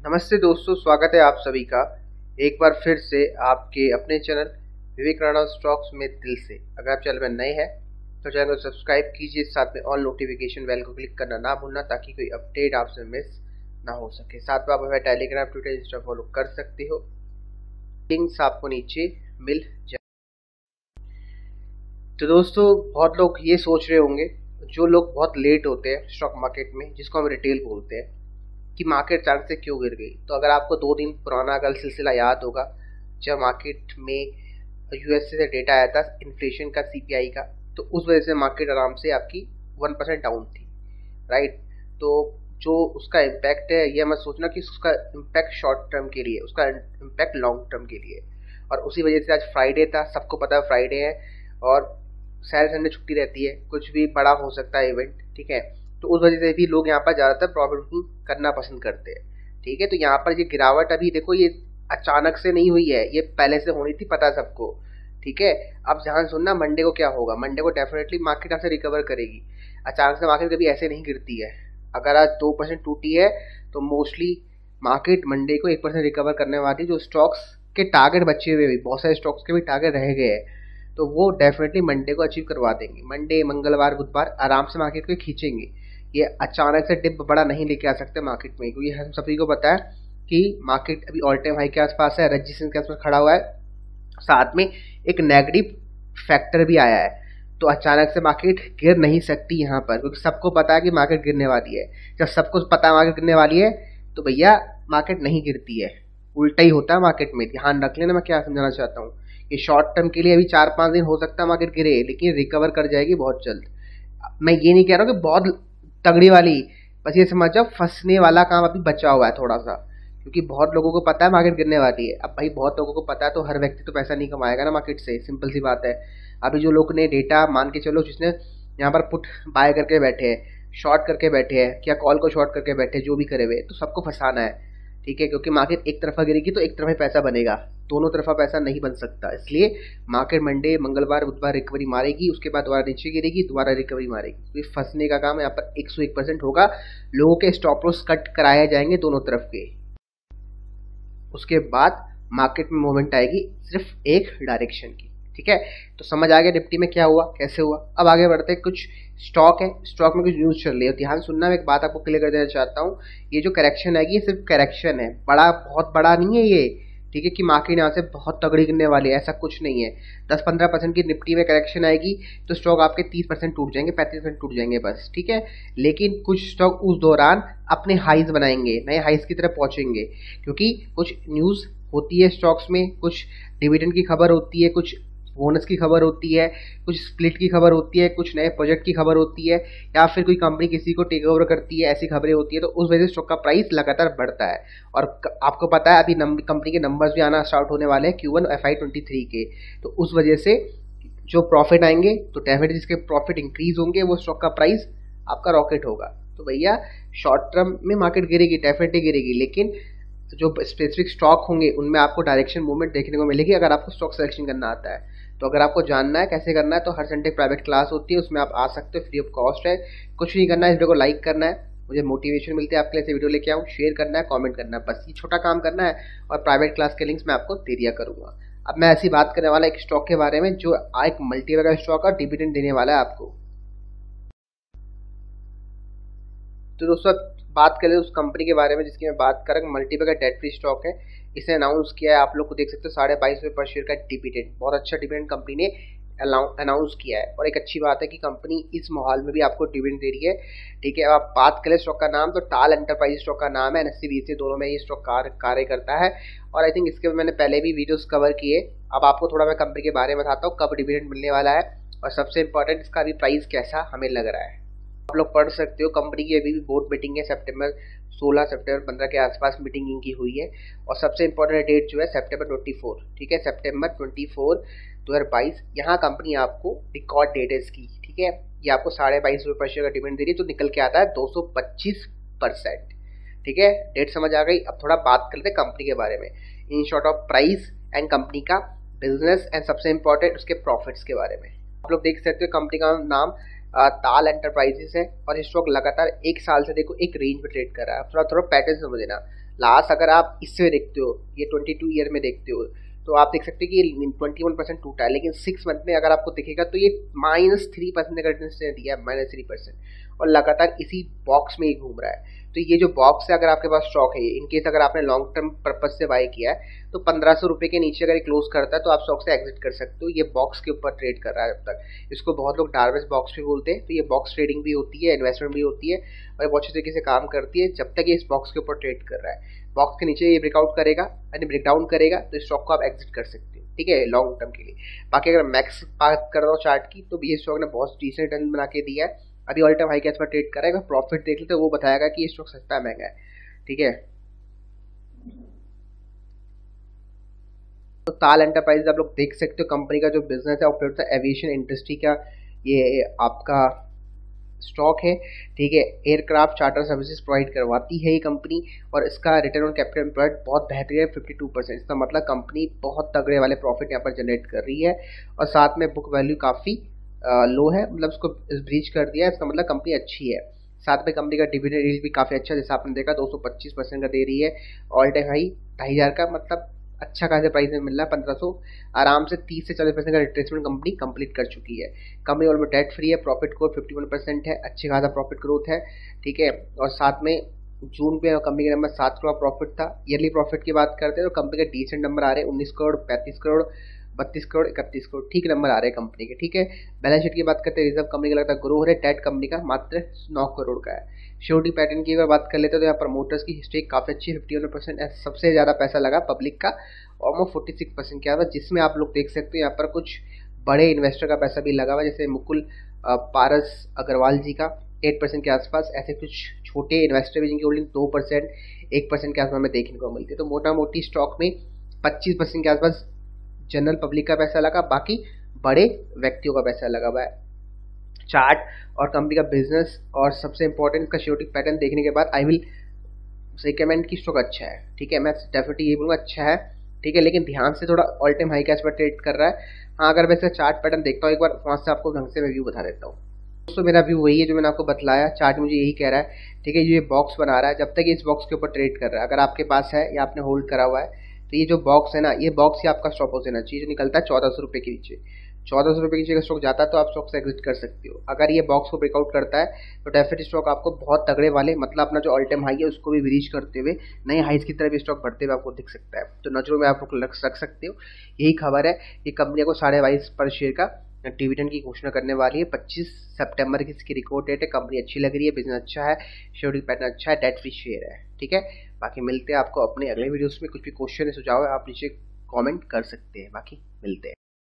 नमस्ते दोस्तों, स्वागत है आप सभी का एक बार फिर से आपके अपने चैनल विवेक राणा स्टॉक्स में दिल से। अगर आप चैनल में नए हैं तो चैनल को सब्सक्राइब कीजिए, साथ में ऑल नोटिफिकेशन बेल को क्लिक करना ना भूलना ताकि कोई अपडेट आपसे मिस ना हो सके। साथ में आप हमें टेलीग्राम ट्विटर इंस्टा फॉलो कर सकते हो। लिंक्स आपको नीचे मिल जाए तो दोस्तों, बहुत लोग ये सोच रहे होंगे, जो लोग बहुत लेट होते हैं स्टॉक मार्केट में, जिसको हम रिटेल बोलते हैं कि मार्केट अचानक से क्यों गिर गई? तो अगर आपको दो दिन पुराना अगर सिलसिला याद होगा, जब मार्केट में यूएसए से डेटा आया था इन्फ्लेशन का सीपीआई का तो उस वजह से मार्केट आराम से आपकी वन परसेंट डाउन थी राइट तो जो उसका इम्पैक्ट है, यह मत सोचना कि उसका इम्पैक्ट शॉर्ट टर्म के लिए, उसका इम्पैक्ट लॉन्ग टर्म के लिए। और उसी वजह से आज फ्राइडे था, सबको पता है फ्राइडे है, और सैटरडे संडे छुट्टी रहती है, कुछ भी बड़ा हो सकता है इवेंट ठीक है? तो उस वजह से भी लोग यहाँ पर ज़्यादातर प्रॉफिट बुकिंग करना पसंद करते हैं। ठीक है? तो यहाँ पर ये गिरावट अभी देखो ये अचानक से नहीं हुई है, ये पहले से होनी थी पता सबको। ठीक है? अब ध्यान सुनना मंडे को क्या होगा। मंडे को डेफिनेटली मार्केट यहाँ से रिकवर करेगी। अचानक से मार्केट कभी ऐसे नहीं गिरती है। अगर आज दो परसेंट टूटी है तो मोस्टली मार्केट मंडे को एक परसेंट रिकवर करने वाली जो स्टॉक्स के टारगेट बचे हुए भी बहुत सारे स्टॉक्स के भी टारगेट रह गए हैं तो वो डेफिनेटली मंडे को अचीव करवा देंगे। मंडे मंगलवार, बुधवार आराम से मार्केट को खींचेंगे। ये अचानक से डिप बड़ा नहीं लेके आ सकते मार्केट में। क्योंकि हम सभी को पता है कि मार्केट अभी ऑल टाइम हाई के आसपास है रजिस्ट्रेशन के आसपास खड़ा हुआ है। साथ में एक नेगेटिव फैक्टर भी आया है। तो अचानक से मार्केट गिर नहीं सकती यहाँ पर, क्योंकि सबको पता है कि मार्केट गिरने वाली है। जब सबको पता है मार्केट गिरने वाली है तो भैया मार्केट नहीं गिरती है। उल्टा ही होता है मार्केट में। ध्यान रख लेना, मैं क्या समझाना चाहता हूँ कि शॉर्ट टर्म के लिए अभी चार पाँच दिन हो सकता है मार्केट गिरे, लेकिन रिकवर कर जाएगी बहुत जल्द। मैं ये नहीं कह रहा हूँ कि बहुत तगड़ी वाली। बस ये समझ जाओ, फंसने वाला काम अभी बचा हुआ है थोड़ा सा क्योंकि बहुत लोगों को पता है मार्केट गिरने वाली है। अब भाई बहुत लोगों को पता है तो हर व्यक्ति तो पैसा नहीं कमाएगा ना मार्केट से। सिंपल सी बात है। अभी जो लोग ने डेटा मान के चलो जिसने यहाँ पर पुट बाय करके बैठे हैं शॉर्ट करके बैठे हैं, या कॉल को शॉर्ट करके बैठे जो भी करे हुए तो सबको फंसाना है। ठीक है? क्योंकि मार्केट एक तरफा गिरेगी तो एक तरफा पैसा बनेगा। दोनों तरफा पैसा नहीं बन सकता। इसलिए मार्केट मंडे मंगलवार, बुधवार रिकवरी मारेगी, उसके बाद दोबारा नीचे गिरेगी, दोबारा रिकवरी मारेगी। तो फंसने का काम यहाँ पर एक सौ एक परसेंट होगा। लोगों के स्टॉप लॉस कट कराए जाएँगे दोनों तरफ़ के। उसके बाद मार्केट में मूवमेंट आएगी सिर्फ़ एक डायरेक्शन की। ठीक है? तो समझ आ गया निफ्टी में क्या हुआ, कैसे हुआ? अब आगे बढ़ते हैं, कुछ स्टॉक है, स्टॉक में कुछ न्यूज़ चल रही है। ध्यान सुनना, मैं एक बात आपको क्लियर कर देना चाहता हूँ। ये जो करेक्शन आएगी ये सिर्फ़ करेक्शन है। बड़ा, बहुत बड़ा नहीं है ये, ठीक है कि मार्केट यहाँ से बहुत तगड़ी गिरने वाली है, ऐसा कुछ नहीं है। दस पंद्रह परसेंट की निफ्टी में करेक्शन आएगी तो स्टॉक आपके तीस परसेंट टूट जाएँगे, पैंतीस परसेंट टूट जाएँगे बस, ठीक है? लेकिन कुछ स्टॉक उस दौरान अपने हाइज बनाएँगे, नए हाइज की तरफ़ पहुँचेंगे। क्योंकि कुछ न्यूज़ होती है स्टॉक्स में, कुछ डिविडेंड की खबर होती है, कुछ बोनस की खबर होती है, कुछ स्प्लिट की खबर होती है, कुछ नए प्रोजेक्ट की खबर होती है, या फिर कोई कंपनी किसी को टेक ओवर करती है, ऐसी खबरें होती है तो उस वजह से स्टॉक का प्राइस लगातार बढ़ता है। और आपको पता है, अभी कंपनी के नंबर्स भी आना स्टार्ट होने वाले हैं Q one F Y twenty three के। तो उस वजह से जो प्रॉफिट आएँगे तो डेफिनेटली जिसके प्रॉफिट इंक्रीज होंगे, वो स्टॉक का प्राइस आपका रॉकेट होगा। तो भैया शॉर्ट टर्म में मार्केट गिरेगी डेफिनेटली गिरेगी, लेकिन जो स्पेसिफिक स्टॉक होंगे, उनमें आपको डायरेक्शन मूवमेंट देखने को मिलेगी, अगर आपको स्टॉक सिलेक्शन करना आता है। तो अगर आपको जानना है कैसे करना है तो हर संडे प्राइवेट क्लास होती है, उसमें आप आ सकते हो फ्री ऑफ़ कॉस्ट है। कुछ नहीं करना है, इस वीडियो को लाइक करना है। मुझे मोटिवेशन मिलती है आपके लिए वीडियो लेके आऊँ शेयर करना है कमेंट करना है। बस ये छोटा काम करना है और प्राइवेट क्लास के लिंक्स मैं आपको दे दिया करूँगा। अब मैं ऐसी बात करने वाला एक स्टॉक के बारे में, जो एक मल्टी वगैरह स्टॉक और डिविडेंड देने वाला है आपको। तो दोस्तों बात करें उस कंपनी के बारे में जिसकी मैं बात कर रहा हूँ मल्टी वगैरह डेट फ्री स्टॉक है। इसे अनाउंस किया है, आप लोग को देख सकते हो, साढ़े बाईस रुपये पर शेयर का डिविडेंड बहुत अच्छा डिविडेंड कंपनी ने अनाउंस किया है। और एक अच्छी बात है कि कंपनी इस माहौल में भी आपको डिविडेंड दे रही है। ठीक है, अब आप बात करें स्टॉक का नाम तो टाल एंटरप्राइज स्टॉक का नाम है। एन दोनों में ये स्टॉक कार्य करता है। और आई थिंक इसके मैंने पहले भी वीडियोस कवर किए। अब आपको थोड़ा मैं कंपनी के बारे में बताता हूँ, कब डिविडेंड मिलने वाला है। और सबसे इंपॉर्टेंट इसका अभी प्राइस कैसा हमें लग रहा है। आप लोग पढ़ सकते हो। कंपनी की अभी भी बोर्ड मीटिंग है सेप्टेम्बर 16 सितंबर 15 के आसपास मीटिंग इनकी हुई है। और सबसे इंपॉर्टेंट डेट जो है सितंबर 24 ठीक है? सितंबर 24 2022 यहाँ कंपनी आपको रिकॉर्ड डेट है इसकी ठीक है? ये आपको साढ़े बाईस रुपये पर शेयर का डिविडेंड दे रही है तो निकल के आता है 225 परसेंट ठीक है? डेट समझ आ गई? अब थोड़ा बात करते हैं कंपनी के बारे में। In short of price and company का बिज़नेस एंड सबसे इंपॉर्टेंट उसके प्रॉफिट्स के बारे में। आप लोग देख सकते हो कंपनी का नाम ताल एंटरप्राइजेस है और स्टॉक लगातार एक साल से देखो एक रेंज में ट्रेड कर रहा है। थोड़ा थोड़ा पैटर्न समझ देना लास्ट अगर आप इससे देखते हो, ये ट्वेंटी टू ईयर में देखते हो तो आप देख सकते हो कि ट्वेंटी वन परसेंट टूटा है। लेकिन सिक्स मंथ में अगर आपको दिखेगा तो ये माइनस थ्री परसेंट दिया है माइनस थ्री परसेंट और लगातार इसी बॉक्स में ही घूम रहा है। तो ये जो बॉक्स है, अगर आपके पास स्टॉक है इनकेस अगर आपने लॉन्ग टर्म पर्पज से बाय किया है तो पंद्रह सौ रुपए के नीचे अगर ये क्लोज करता है तो आप स्टॉक से एग्जिट कर सकते हो। ये बॉक्स के ऊपर ट्रेड कर रहा है अब तक। इसको बहुत लोग डार्वेस बॉक्स भी बोलते हैं। तो ये बॉक्स ट्रेडिंग भी होती है इन्वेस्टमेंट भी होती है, और ये बहुत अच्छे तरीके से काम करती है, जब तक ये इस बॉक्स के ऊपर ट्रेड कर रहा है। बॉक्स के नीचे ये ब्रेकआउट करेगा, यानी ब्रेकडाउन करेगा तो इस स्टॉक को आप एग्जिट कर सकते हो, ठीक है लॉन्ग टर्म के लिए। बाकी अगर मैक्स बात कर रहा हूँ चार्ट की तो बी स्टॉक ने बहुत डिसेंट रिटर्न बना के दिया है। अभी ऑल टाइम हाई कैच पर ट्रेड करेगा प्रॉफिट देख लेते तो वो बताएगा कि ये स्टॉक सस्ता महँगा है, ठीक है? तो ताल एंटरप्राइज आप लोग देख सकते हो कंपनी का जो बिज़नेस है होता एविएशन इंडस्ट्री का ये आपका स्टॉक है, ठीक है? एयरक्राफ्ट चार्टर सर्विसेज़ प्रोवाइड करवाती है ये कंपनी और इसका रिटर्न ऑन कैपिटल एम्प्लॉयड बहुत बेहतरीन है फिफ्टी टू परसेंट इसका मतलब कंपनी बहुत तगड़े वाले प्रॉफिट यहाँ पर जनरेट कर रही है, और साथ में बुक वैल्यू काफ़ी लो है मतलब उसको ब्रीच कर दिया है, इसका मतलब कंपनी अच्छी है। साथ में कंपनी का डिविडेंड रीज भी काफ़ी अच्छा जैसा आपने देखा 225 परसेंट का दे रही है ऑल टाइम हाई ढाई हज़ार का मतलब अच्छा खासे प्राइस में मिल रहा है, पंद्रह सौ। आराम से तीस से चालीस परसेंट का रिट्रेसमेंट कंपनी कंप्लीट कर चुकी है। कंपनी ऑलमोस्ट डेट फ्री है प्रॉफिट को फिफ्टी वन परसेंट है, अच्छे खासा प्रॉफिट ग्रोथ है, ठीक है? और साथ में जून पे कंपनी का नंबर सात करोड़ प्रॉफिट था। ईयरली प्रॉफिट की बात करते हैं तो कंपनी का डिसेंट नंबर आ रहे हैं, उन्नीस करोड़, पैंतीस करोड़। बत्तीस करोड़, इकतीस करोड़, ठीक नंबर आ रहे हैं कंपनी के, ठीक है? बैलेंस शीट की बात करते हैं रिज़र्व कंपनी का लगता है ग्रो हो डेट कंपनी का मात्र नौ करोड़ का है। श्योरिटी पैटर्न की अगर बात कर लेते हैं तो यहाँ प्रमोटर्स की हिस्ट्री काफ़ी अच्छी फिफ्टी वन परसेंट सबसे ज़्यादा पैसा लगा पब्लिक का ऑलमोस्ट फोर्टी सिक्स परसेंट क्या था जिसमें आप लोग देख सकते हो यहाँ पर कुछ बड़े इन्वेस्टर का पैसा भी लगा हुआ जैसे मुकुल पारस अग्रवाल जी का एट परसेंट के आसपास, ऐसे कुछ छोटे इन्वेस्टर भी जिनकी होल्डिंग दो परसेंट एक परसेंट के आसपास हमें देखने को मिलती है। तो मोटा मोटी स्टॉक में पच्चीस परसेंट के आसपास जनरल पब्लिक का पैसा लगा, बाकी बड़े व्यक्तियों का पैसा लगा हुआ है। चार्ट और कंपनी का बिज़नेस और सबसे इंपॉर्टेंट इसका श्योटिक पैटर्न देखने के बाद आई विल रिकमेंड की स्टॉक अच्छा है, ठीक है? मैं डेफिनेटली ये बोलूँगा अच्छा है, ठीक है? लेकिन ध्यान से थोड़ा ऑल टाइम हाई कैश पर ट्रेड कर रहा है। हाँ अगर मैं इसका चार्ट पैटर्न देखता हूँ, एक बार वहाँ से आपको ढंग से मैं व्यू बता देता हूँ। दोस्तों, मेरा व्यू वही है जो मैंने आपको बतलाया। चार्ट मुझे यही कह रहा है, ठीक है? ये बॉक्स बना रहा है, जब तक इस बॉक्स के ऊपर ट्रेड कर रहा है। अगर आपके पास है या आपने होल्ड करा हुआ है तो ये जो बॉक्स है ना, ये बॉक्स ही आपका स्टॉप हो जाना चाहिए जो निकलता है चौदह सौ रुपये के नीचे। चौदह सौ रुपये के नीचे का स्टॉक जाता है तो आप स्टॉक से एग्जिट कर सकते हो। अगर ये बॉक्स को ब्रेकआउट करता है तो डेफिनेट स्टॉक आपको बहुत तगड़े वाले मतलब अपना जो ऑल टाइम हाई है, उसको भी रीच करते हुए नए हाइज की तरफ़ स्टॉक बढ़ते हुए आपको दिख सकता है। तो नज़रों में आप रख सकते हो। यही खबर है कि कंपनी को साढ़े बाईस पर शेयर का डिविडेंड की घोषणा करने वाली है। 25 सितंबर की इसकी रिकॉर्ड डेट है, कंपनी अच्छी लग रही है बिज़नेस अच्छा है शेयरिंग पैटर्न अच्छा है डेट फ्री शेयर है। ठीक है? बाकी मिलते हैं आपको अपने अगले वीडियोस में कुछ भी क्वेश्चन है सुझाव है, आप नीचे कमेंट कर सकते हैं। बाकी मिलते हैं।